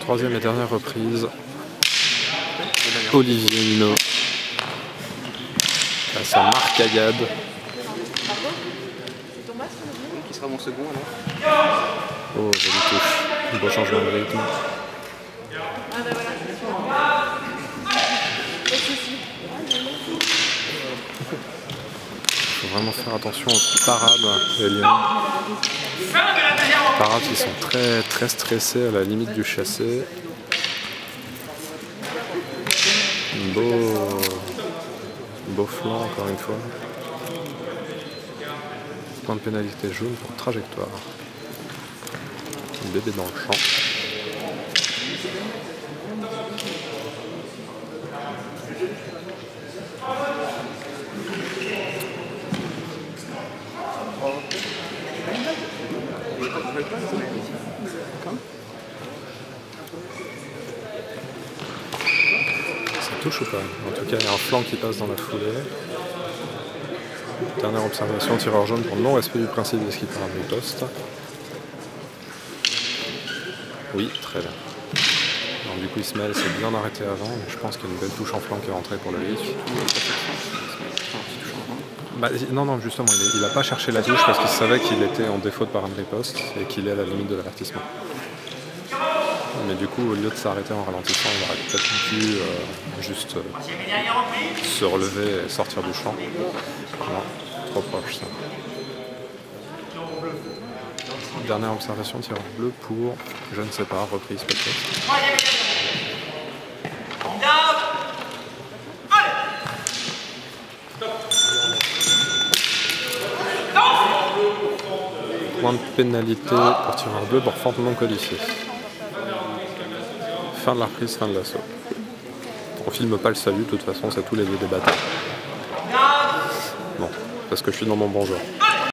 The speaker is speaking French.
Troisième et dernière reprise. Olivier Minot. Face à Marc Agade. Qui sera mon second alors? Oh, jolie touche. Beau changement de rythme. Ah bah voilà, c'est sûr. Pas de soucis. Faut vraiment faire attention aux parades des lions. Parades qui sont très très stressés à la limite du chassé. Beau, beau flanc encore une fois. Point de pénalité jaune pour trajectoire. Bébé dans le champ. Ça touche ou pas En tout cas, il y a un flanc qui passe dans la foulée. Dernière observation, tireur jaune pour non-respect du principe de ski par un poste. Oui, très bien. Alors, du coup, Ismaël s'est bien arrêté avant, mais je pense qu'il y a une belle touche en flanc qui est rentrée pour le hic. Bah, non, non, justement, il n'a pas cherché la touche parce qu'il savait qu'il était en défaut de parade riposte et qu'il est à la limite de l'avertissement. Mais du coup, au lieu de s'arrêter en ralentissant, il aurait peut-être dû euh, juste euh, se relever et sortir du champ. Non, trop proche ça. Dernière observation, tireur bleu pour, je ne sais pas, reprise peut-être. Point de pénalité pour tireur bleu pour fente non. Fin de la reprise, fin de l'assaut. On filme pas le salut, de toute façon c'est tous les deux des batailles. Bon, parce que je suis dans mon bon genre.